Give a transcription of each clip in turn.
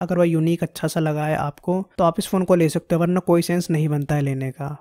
अगर वह यूनिक अच्छा सा लगा है आपको तो आप इस फ़ोन को ले सकते हो, वरना कोई सेंस नहीं बनता है लेने का।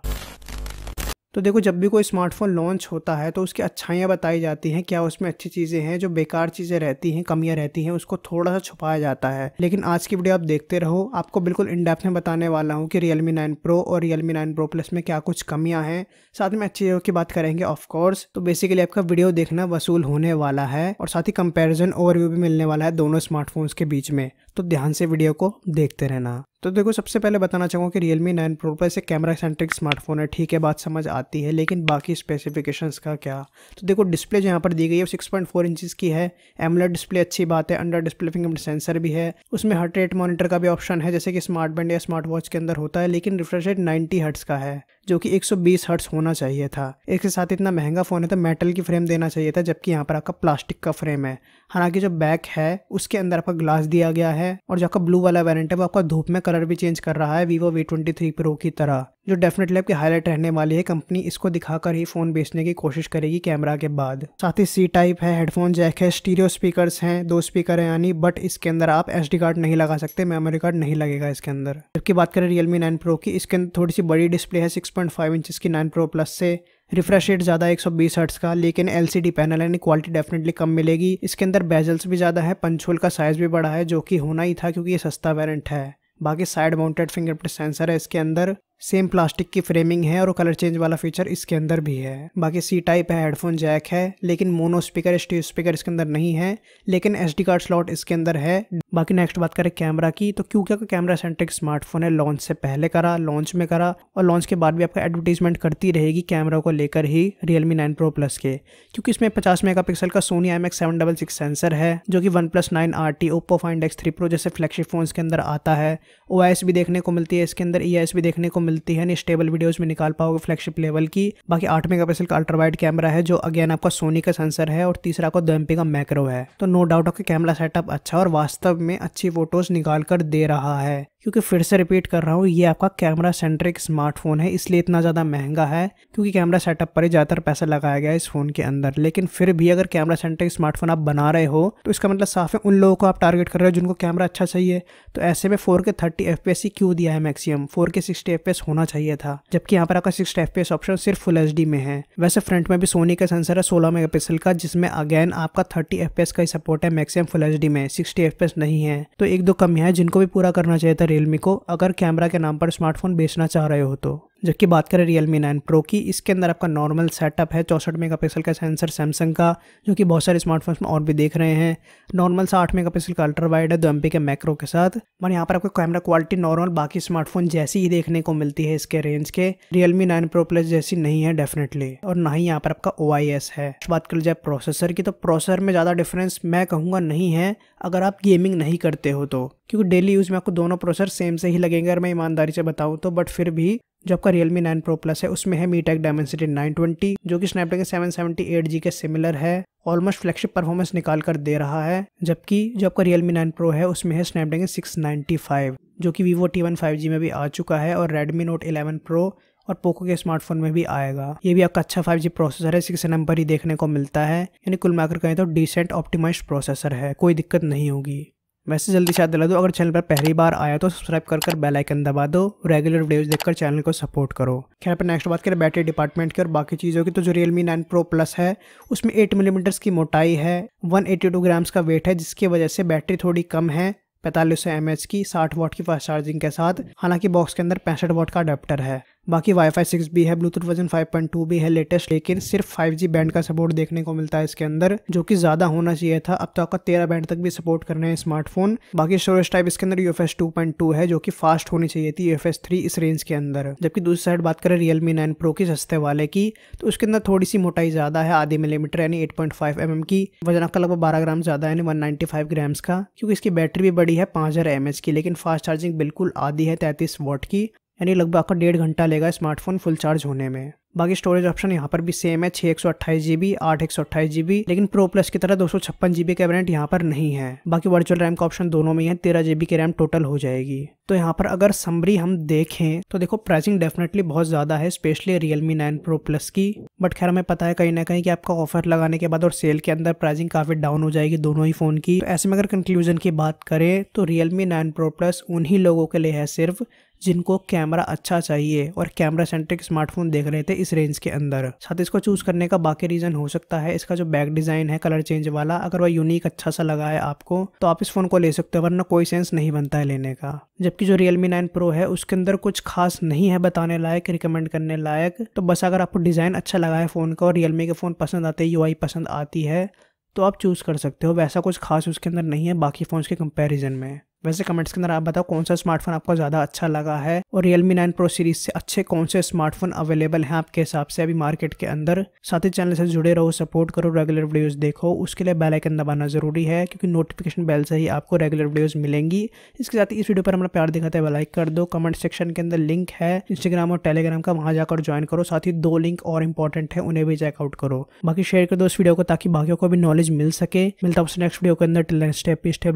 तो देखो, जब भी कोई स्मार्टफ़ोन लॉन्च होता है तो उसकी अच्छाइयाँ बताई जाती हैं, क्या उसमें अच्छी चीज़ें हैं, जो बेकार चीज़ें रहती हैं, कमियाँ रहती हैं, उसको थोड़ा सा छुपाया जाता है। लेकिन आज की वीडियो आप देखते रहो, आपको बिल्कुल इन डेप्थ में बताने वाला हूँ कि रियलमी नाइन प्रो और रियलमी नाइन प्रो प्लस में क्या कुछ कमियाँ हैं। साथ में अच्छी चीज़ों की बात करेंगे ऑफकोर्स तो बेसिकली आपका वीडियो देखना वसूल होने वाला है और साथ ही कंपेरिजन ओवरव्यू भी मिलने वाला है दोनों स्मार्टफोन्स के बीच में। तो ध्यान से वीडियो को देखते रहना। तो देखो, सबसे पहले बताना चाहूँगा कि Realme 9 Pro पर से कैमरा सेंट्रिक स्मार्टफ़ोन है, ठीक है, बात समझ आती है, लेकिन बाकी स्पेसिफिकेशंस का क्या? तो देखो डिस्प्ले जो यहाँ पर दी गई है सिक्स पॉइंट फोर इंचज़ की है एमलेट डिस्प्ले अच्छी बात है अंडर डिस्प्ले फिंगरप्रिंट सेंसर भी है, उसमें हर्ट रेट मॉनिटर का भी ऑप्शन है, जैसे कि स्मार्ट बैंड या स्मार्ट वॉच के अंदर होता है, लेकिन रिफ्रेश रेट नाइन्टी हर्ट्स का है, जो कि 120 हर्ट्स होना चाहिए था। एक के साथ इतना महँगा फ़ोन है तो मेटल की फ्रेम देना चाहिए था, जबकि यहाँ पर आपका प्लास्टिक का फ्रेम है। हालाँकि जो बैक है, उसके अंदर आपका ग्लास दिया गया है और जो आपका ब्लू वाला वेरियंट है, वो आपका धूप में कलर भी चेंज कर रहा है Vivo V twenty three pro की तरह। जो डेफिनेटली आपकी हाईलाइट रहने वाली है कंपनी इसको दिखाकर ही फ़ोन बेचने की कोशिश करेगी कैमरा के बाद। साथ ही सी टाइप है हेडफोन जैक है स्टीरियो स्पीकर्स हैं, दो स्पीकर हैं यानी बट इसके अंदर आप एसडी कार्ड नहीं लगा सकते मेमोरी कार्ड नहीं लगेगा इसके अंदर। जबकि बात करें रियलमी नाइन प्रो की, इसके अंदर थोड़ी सी बड़ी डिस्प्ले है सिक्स पॉइंट फाइव की नाइन प्रो प्लस से। रिफ्रेश रेट ज़्यादा एक सौ बीस हर्ट्स का, लेकिन एलसीडी पैनल यानी क्वालिटी डेफिनेटली कम मिलेगी। इसके अंदर बेजल्स भी ज़्यादा है, पंचोल का साइज़ भी बड़ा है, जो कि होना ही था क्योंकि ये सस्ता वेरेंट है। बाकी साइड माउंटेड फिंगरप्रिंट सेंसर है इसके अंदर। सेम प्लास्टिक की फ्रेमिंग है और कलर चेंज वाला फीचर इसके अंदर भी है। बाकी सी टाइप है हेडफोन जैक है, लेकिन मोनो स्पीकर स्टीव स्पीकर इसके अंदर नहीं है, लेकिन एसडी कार्ड स्लॉट इसके अंदर है। बाकी नेक्स्ट बात करें कैमरा की तो क्यों क्या कैमरा सेंट्रिक स्मार्टफ़ोन है? लॉन्च से पहले करा लॉन्च में करा, और लॉन्च के बाद भी आपका एडवर्टीजमेंट करती रहेगी कैमरा को लेकर ही रियलमी नाइन प्रो प्लस के। क्योंकि इसमें पचास मेगा का Sony M X seven double six sensor है, जो कि one plus nine R T Oppo find X three pro जैसे फ्लैगशिप फ़ोन के अंदर आता है। ओ भी देखने को मिलती है इसके अंदर ई भी देखने को मिलती है स्टेबल वीडियोज़ में निकाल पाओगे फ्लैगशिप लेवल की। बाकी आठ मेगा पिक्सल का अल्ट्रावाइड कैमरा है, जो अगेन आपका सोनी का सेंसर है और तीसरा आपका दो का मैक्रो है। तो नो डाउट आपका कैमरा सेटअप अच्छा और वास्तव में अच्छी फ़ोटोज़ निकाल कर दे रहा है। क्योंकि फिर से रिपीट कर रहा हूँ, ये आपका कैमरा सेंट्रिक स्मार्टफ़ोन है, इसलिए इतना ज़्यादा महँगा है, क्योंकि कैमरा सेटअप पर ही ज़्यादातर पैसा लगाया गया है इस फ़ोन के अंदर। लेकिन फिर भी अगर कैमरा सेंट्रिक स्मार्टफ़ोन आप बना रहे हो तो इसका मतलब साफ़ है, उन लोगों को आप टारगेट कर रहे हो जिनको कैमरा अच्छा चाहिए। तो ऐसे में फोर के थर्टी एफ़ ही क्यों दिया है maximum four K sixty F होना चाहिए था, जबकि यहाँ पर आपका सिक्सटी एफ़ ऑप्शन सिर्फ़ फुल एचडी में है। वैसे फ्रंट में भी सोनी का सेंसर है, सोलह मेगा का, जिसमें अगेन आपका थर्टी एफ़ का ही सपोर्ट है मैक्सिमम फुल एचडी में। सिक्सटी एफ़ नहीं है तो एक दो कमियाँ है जिनको भी पूरा करना चाहिए था रियलमी को अगर कैमरा के नाम पर स्मार्टफ़ोन बेचना चाह रहे हो तो। जबकि बात करें रियल मी नाइन प्रो की, इसके अंदर आपका नॉर्मल सेटअप है, चौसठ मेगापिक्सल का सेंसर सैमसंग का, जो कि बहुत सारे स्मार्टफोन्स में और भी देख रहे हैं। नॉर्मल सा आठ मेगापिक्सल का अल्ट्रा वाइड है, दो एम के मैक्रो के साथ। और यहाँ पर आपको कैमरा क्वालिटी नॉर्मल बाकी स्मार्टफ़ोन जैसी ही देखने को मिलती है इसके रेंज के। Realme nine pro plus जैसी नहीं है डेफिनेटली और ना ही यहाँ पर आपका OIS है। बात कर जाए प्रोसेसर की तो प्रोसेसर में ज़्यादा डिफरेंस मैं कहूँगा नहीं है, अगर आप गेमिंग नहीं करते हो तो। क्योंकि डेली यूज़ में आपको दोनों प्रोसेसर सेम से ही लगेंगे, अगर मैं ईमानदारी से बताऊँ तो बट फिर भी जो आपका Realme 9 Pro Plus है, उसमें है मीटेक डायमेंसिटी 920 जो कि Snapdragon 778G के सिमिलर है ऑलमोस्ट फ्लैगशिप परफॉर्मेंस निकाल कर दे रहा है, जबकि जो आपका Realme 9 Pro है, उसमें है Snapdragon 695 जो कि Vivo T1 5G में भी आ चुका है और Redmi Note 11 Pro और पोको के स्मार्टफ़ोन में भी आएगा। ये भी आपका अच्छा 5G प्रोसेसर है सिक्स नंबर ही देखने को मिलता है। यानी कुल मिलाकर कहें तो डिसेंट ऑप्टिमाइज प्रोसेसर है, कोई दिक्कत नहीं होगी। वैसे जल्दी शायद दिला दो। अगर चैनल पर पहली बार आया तो सब्सक्राइब कर कर बेल आइकन दबा दो रेगुलर वीडियोस देखकर चैनल को सपोर्ट करो। खैर पर नेक्स्ट बात करें बैटरी डिपार्टमेंट की और बाकी चीज़ों की। तो जो रियलमी नाइन प्रो प्लस है, उसमें एट मिलीमीटर्स की मोटाई है वन एटी टू ग्राम्स का वेट है, जिसकी वजह से बैटरी थोड़ी कम है, पैंतालीस सौ एम एच की, साठ वॉट की फास्ट चार्जिंग के साथ। हालाँकि बॉक्स के अंदर पैंसठ वॉट का अडेप्टर है। बाकी वाईफाई सिक्स भी है ब्लूटूथ वर्जन 5.2 भी है लेटेस्ट लेकिन सिर्फ़ 5G बैंड का सपोर्ट देखने को मिलता है इसके अंदर, जो कि ज़्यादा होना चाहिए था। अब तो आपका तेरह बैंड तक भी सपोर्ट कर रहे हैं स्मार्टफ़ोन बाकी स्टोरेज टाइप इसके अंदर यूएफएस 2.2 है, जो कि फास्ट होनी चाहिए थी यूएफएस 3 इस रेंज के अंदर। जबकि दूसरी साइड बात करें रियलमी नाइन प्रो की सस्ते वाले की तो उसके अंदर थोड़ी सी मोटाई ज़्यादा है, आधे मिलीमीटर यानी एट पॉइंट mm की। वज़न आपका लगभग बारह ग्राम ज़्यादा यानी वन ग्राम्स का, क्योंकि इसकी बैटरी भी बड़ी है, पाँच हज़ार की, लेकिन फास्ट चार्जिंग बिल्कुल आधी है, तैंतीस वॉट की। यानी लगभग आपका डेढ़ घंटा लेगा स्मार्टफ़ोन फुल चार्ज होने में। बाकी स्टोरेज ऑप्शन यहाँ पर भी सेम है, छह एक सौ अट्ठाईस जीबी आठ एक सौ अट्ठाईस जीबी लेकिन प्रो प्लस की तरह दो सौ छप्पन जीबी का वेरियंट यहाँ पर नहीं है। बाकी वर्चुअल रैम का ऑप्शन दोनों में है तेरह जीबी की रैम टोटल हो जाएगी। तो यहाँ पर अगर समरी हम देखें तो देखो प्राइसिंग डेफिनेटली बहुत ज़्यादा है specially Realme nine pro plus की। बट खैर हमें पता है कहीं ना कहीं कि आपका ऑफ़र लगाने के बाद और सेल के अंदर प्राइसिंग काफ़ी डाउन हो जाएगी दोनों ही फ़ोन की। तो ऐसे में अगर कंक्लूजन की बात करें तो रियलमी नाइन प्रो प्लस उन्हीं लोगों के लिए है सिर्फ़ जिनको कैमरा अच्छा चाहिए और कैमरा सेंट्रिक स्मार्टफ़ोन देख रहे थे इस रेंज के अंदर। साथ इसको चूज़ करने का बाकी रीजन हो सकता है। इसका जो बैक डिज़ाइन है कलर चेंज वाला, अगर वह यूनिक अच्छा सा लगा है आपको तो आप इस फ़ोन को ले सकते हो, वरना कोई सेंस नहीं बनता है लेने का। जबकि जो रियलमी नाइन प्रो है, उसके अंदर कुछ खास नहीं है बताने लायक रिकमेंड करने लायक। तो बस अगर आपको डिज़ाइन अच्छा लगा है फ़ोन का और रियलमी के फ़ोन पसंद आते हैं यू पसंद आती है तो आप चूज़ कर सकते हो। वैसा कुछ खास उसके अंदर नहीं है, बाकी फ़ोन्स के कंपैरिजन में। वैसे कमेंट्स के अंदर आप बताओ कौन सा स्मार्टफ़ोन आपको ज़्यादा अच्छा लगा है? और रियलमी नाइन प्रो सीरीज़ से अच्छे कौन से स्मार्टफ़ोन अवेलेबल हैं आपके हिसाब से अभी मार्केट के अंदर? साथ ही चैनल से जुड़े रहो सपोर्ट करो रेगुलर वीडियोस देखो। उसके लिए बेल आइकन दबाना ज़रूरी है, क्योंकि नोटिफिकेशन बेल से ही आपको रेगुलर वीडियोस मिलेंगी। इसके साथ इस वीडियो पर हमारा प्यार दिखाते हैं लाइक कर दो। कमेंट सेक्शन के अंदर लिंक है इंस्टाग्राम और टेलीग्राम का, वहाँ जाकर ज्वाइन करो। साथ ही दो लिंक और इंपॉर्टेंट है, उन्हें भी चेकआउट करो। बाकी शेयर कर दो इस वीडियो को, ताकि बाकियों को भी नॉलेज मिल सके। मिलता है नेक्स्ट वीडियो के अंदर। Till step step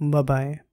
Bye bye.